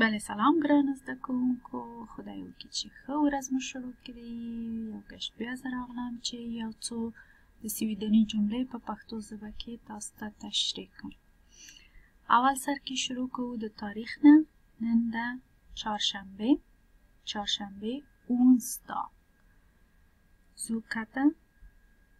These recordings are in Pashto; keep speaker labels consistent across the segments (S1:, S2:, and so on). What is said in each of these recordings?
S1: بله سلام ګرانه زده کوونکو خدای وکړي چې ښه ورځ مو شروع کړي یو کشت بیا زه راغلم چې یو څو د سویدني جملې په پښتو ژبه کې تاسو ته تشریح کوم اول سر کې شروع کوو د تاریخ نه نن ده چهارشنبه چهارشنبه اونزدا زوکته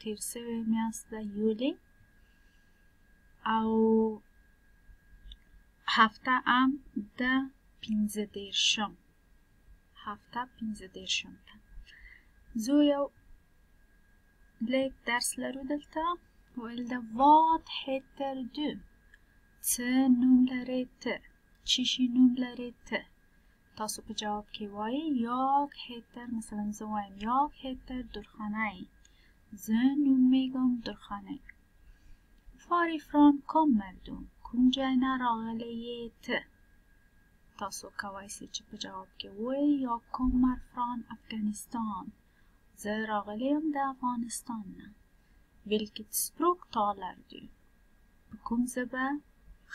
S1: تیر سوی میاست د یولی او هفته هم د پنځه دیرشم هفته پنځه دیرشم ده زو یو لیک درس لرو دلته ویل د وات هیتر دو څه نوم لرې ته چی شي نوم لرې ته تاسو په جواب کې وایي یاک هکتر مثلا زه وایم یاک هکتر درخانه زه نوم میگم درخانه فاری فرام کم مردم کوم جای نه راغلی ته تاسو کوای سئ چې په جواب کې وایي یا کوم مر فرام افغانستان زه راغلی یم د افغانستان نه ویلکیت سپروک تالر دی په کوم ژبه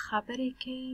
S1: خبرې کوي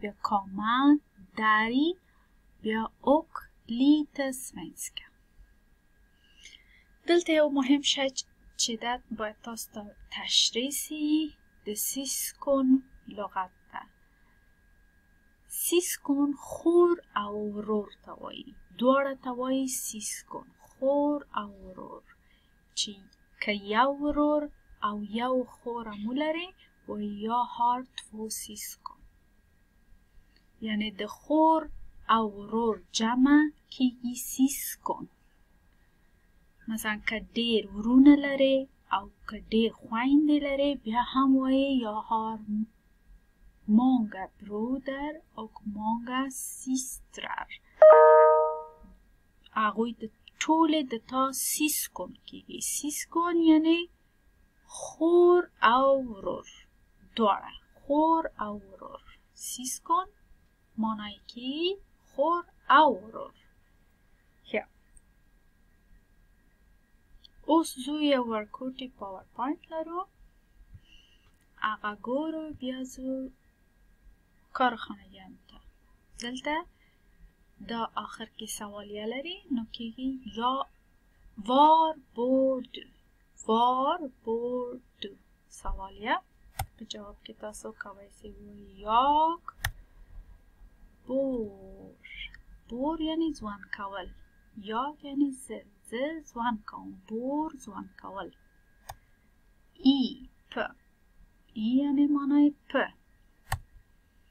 S1: بیا کامن داری بیا اوک لیت سوینسکا دلته یو مهم شی چې دا باید تاسو ته تشریح سي د سیسکون لغت ده سیسکون خور او ورور ته وایي دواړه ته وایي سیسکون خور او ورور چی که یو ورور او یو خور هم لرې و یا هار تو سیس کن یعنی د خور او ورور جمع کیږي سیس کن مثلا که ډیر ورونه لرې او که ډیر خویندې لرې بیا هم وایې یا هار مونږه برودر او مونږه سیسترر هغوی د ټولې د تا سیس کون کېږي سیس کون یعنی خور او ورور دواړه خور او ورور سیس کون معنی کېږي خور او ورور ښه اوس زو یو ورکوټي پاور پوینټ لرو هغه ګورو بیا زو کارخانه یم ته دلته دا آخر کې سوالیه لري نو کېږي یا وار بورد وار بورد سوالیه په جواب کې تاسو کولی شئ یاک بور بور یعنی ځوان کول یاک یعنی زه زه ځوان کوم بور ځوان کول ای په ای یعنی معنای په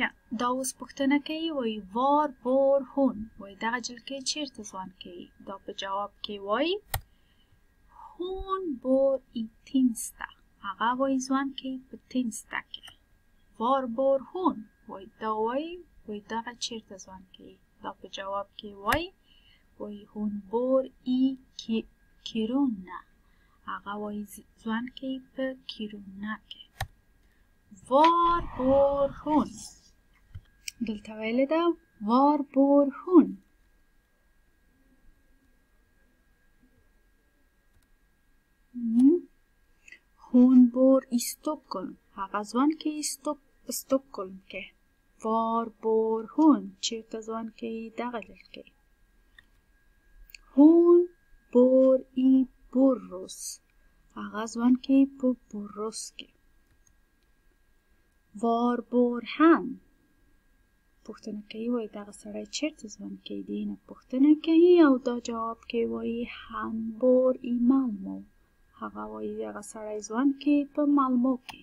S1: یا دا اوس پوښتنه کوي وایي وار بور هون وایي دغه جلکې چیرته ځوان کوي دا په جواب کې وایي هون بور ای تینسته هغه وایي ځوان کوي په تینسته کې وار بور هون وایي دا وایي وایي دغه چیرته ځوان کوي دا په جواب کې وایي وایي هون بور ای کیرونه هغه وایي ځوان کې په کیرونه کې وار بور هون دلته ویلې ده وار بور هون هون بور ایستوکل هغه ځوان کې ایستوک په ستوکل کې بار بار هون چیرته ځوان کې دغه لټ کې هون بور ای بوروس هغه ځوان کې په بوروس کې وار بور هم پوښتنه کوي وای دغه سړی چیرته ځوان کې دی نه پوښتنه کوي او دا جواب کې وای هم بور ای ملمو هغه وای دغه سړی ځوان کې په ملمو کې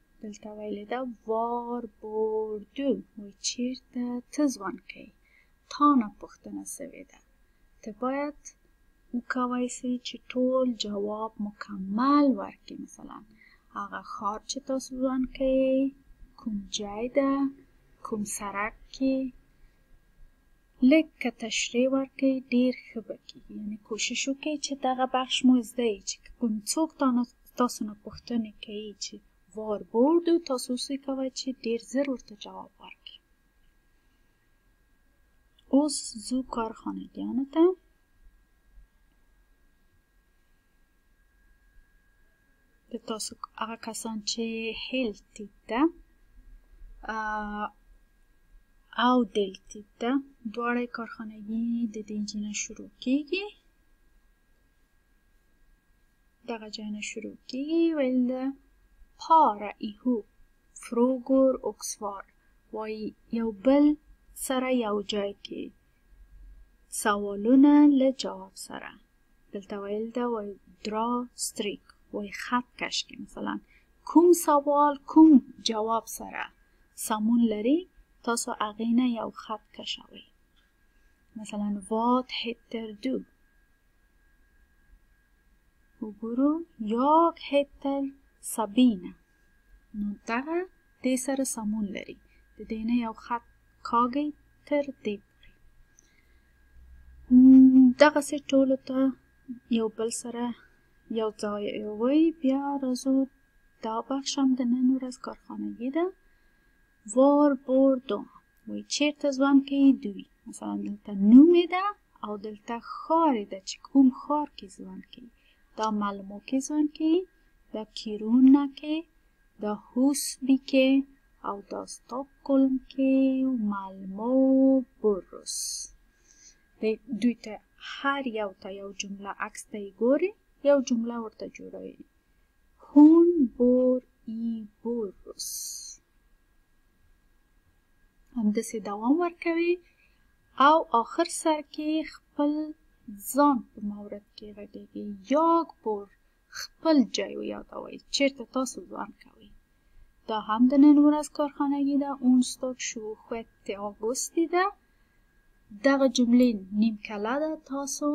S1: دلته ویلې ده وار بوردو وی چیرته ته ځوان کوي تا نه پوښتنه سوې ده ته باید وکوای سي چې ټول جواب مکمل ورکړي مثلا هغه ښار چې تاسو ځوان کوي کوم جای ده کوم سرک کې لږ که تشریح ورکړئ ډیر ښه به کیږي یعنی کوشش وکړئ چې دغه بخش مو زده یي چې کوم څوک تاسو نه پوښتنې کوي چې وار بوردو تاسو اوس کوئ چې ډیر زر ورته جواب ورکړي اوس زو کارخانه ته د تاسو هغه کسان چې هیل تیپ ده او دل تیپ ده دواړه کارخانګي د دې انجینه شروع کیږي دغه جاینه شروع کیږي ویل ده پاره ایهو فروګور اوکسوار وای یو بل سره یو جای کې سوالونه له جواب سره دلته ویل دا وای درا ستریک وای خط کش کې مثلا کوم سوال کوم جواب سره سمون لري تاسو هغې نه یو خط کشوئ مثلا وات هتر دو وګورو یاک هتر سبینه نو دغه دې سره سمون لري د دې نه یو خط کاږئ تر دې پورې دغسې ټولو ته یو بل سره یو ځای وي بیا راځو دا بخش هم د نن ورځ کارخانهیي ده وار بار دام وای چیرته ځوان که یې دوی مثلا دلته نوم ده او دلته ښار ده چې کوم ښار کې ځوان که دا معلومو کې ځوان که دا کیرون نه که دا هوس بی که او دا ستاپ کلم که معلومو بروس دوی ته هر یو ته یو جمله عکس ته یې ګورې یو جمله ورته جوړوي هون بور ای بورروس همداسې دوام ورکوي او آخر سر کې خپل ځان په مورد کې غږیږي یاګ بور خپل جای و یادوي چیرته تاسو ځان کوئ دا هم د نن ورځ کارخانګي ده اون ستاک شو خوت تیاګوستی ده دغه جملې نیم کله ده تاسو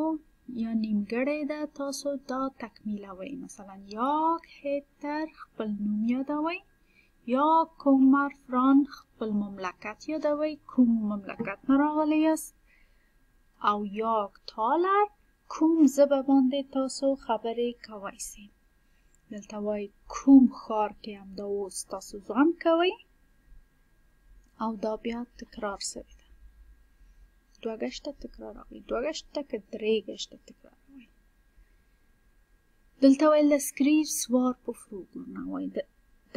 S1: یا نیمګړې ده تاسو دا تکمیلوئ مثلا یاک هیتر خپل نوم یادوئ یا کوم مرفران خپل مملکت یادوئ کوم مملکت نه راغلی یاست او یاک تالر کوم زبه باندې تاسو خبرې کوئ سئ دلته وای کوم ښار کې همدا اوس تاسو ځان کوئ او دا بیا تکرار سوی ده دوه گشته تکرار آوی دوه گشته که درې گشته تکرار آوی دلته وای لسکریر سوار په فروګونه وای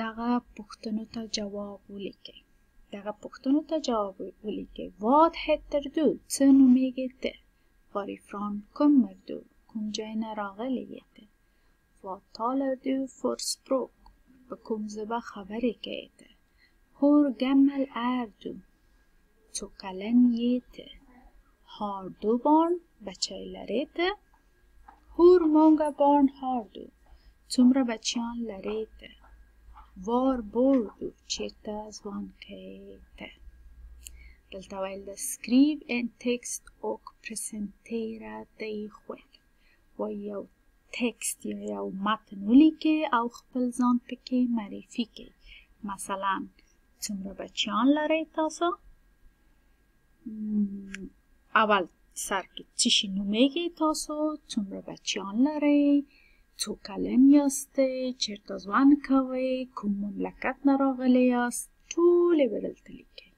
S1: دغه پوښتنو ته جواب ولیکئ دغه پوښتنو ته جواب ولیکئ واد هتر دو څه نومېږې ته وارې فران کوم مردو کوم جای نه راغلی یې ته فوتالر دو فورسپروک په کوم زبه خبرې کوي ته هور ګمل اردو څو کلن یې ته هار دو بان بچی لرې ته هور مونږه بان هار دو څومره بچیان لرې ته وار بور دو چیرته ځوان کوي ته دلته ویل د سکریب ان تکست اوک پرسنتیره دی خویل و یو تکست یا یو متن ولیکئ او خپل ځان پکې معرفي کړئ مثلا څومره بچیان لرئ تاسو اول سر کې څه شي نومېږئ تاسو څومره بچیان لرئ څو کلن یاست چیرته ژوند کوئ کوم مملکت نه راغلي یاست ټولې به دلته لیکئ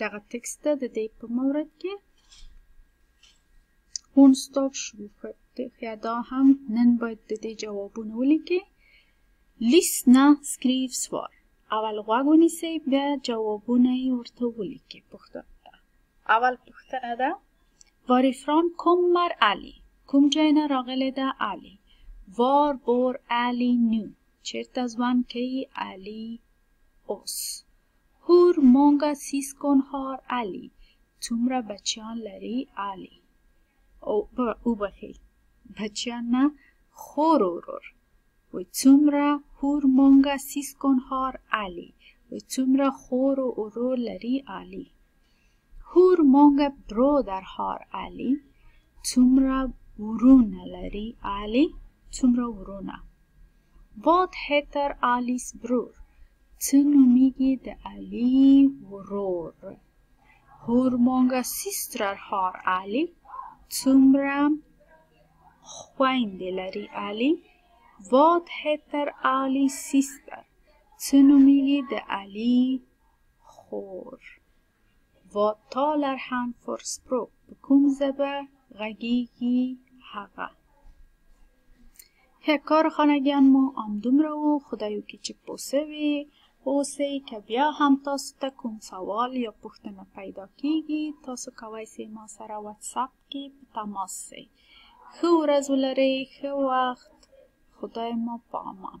S1: دغه ټکس ده د دې په مورد کې اون ستاک شو که دا هم نن باید د دې جوابونه ولیکې لیس نه سکریف سوار اول غوږ ونیسئ بیا جوابونه یې ورته ولیکئ پوښتنه ده اول پوښتنه ده وارفران کوم مر علی کوم ځای نه راغلی ده علی وار بور علی نو چیرته ځوان کوي علی اوس هور مونږه سیس کون هار علی څومره بچیان لري علی او وبخي بچیان نه خور ورور وای څومره هور مونږه سیس کون هار علی وای څومره خور او ورور لري علی هور مونږ برو در هار علي څومره ورونه لري علي څومره ورونه وات هتر عليس برور څه نوميږي د علي ورور هور مونږ سيسترر هار علي څومره خويندې لري علي وات هتر علي سيستر څه نوميږي د علي خور واتالر هم فرسپرو په کوم زبه غږیږي هغه ښه کار خانګیان مو همدومره و خدایو کې چې پوسوي اوسئ که بیا هم تاسو ته کوم سوال یا پوښتنه پیدا کیږي تاسو کوی سئ ما سره واتساپ کې په تماس سئ ښه ورځ ولرئ ښه وخت خدای مو په امان